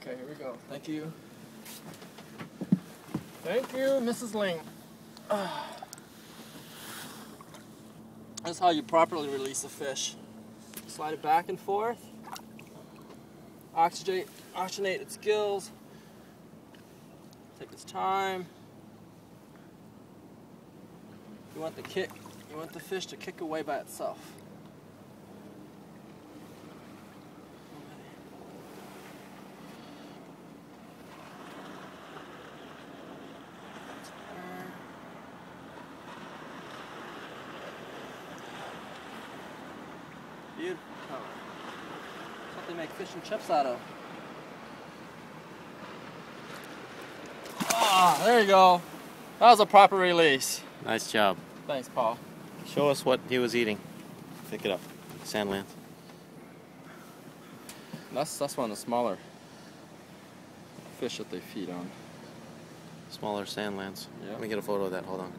Okay, here we go. Thank you. Thank you, Mrs. Ling. That's how you properly release a fish. Slide it back and forth. Oxygenate, oxygenate its gills. Take its time. You want the kick. You want the fish to kick away by itself. Beautiful color. That's what they make fish and chips out of. Ah, there you go. That was a proper release. Nice job. Thanks, Paul. Show us what he was eating. Pick it up. Sand lance. That's that's one of the smaller fish that they feed on. Smaller sand lance. Yeah. Let me get a photo of that. Hold on.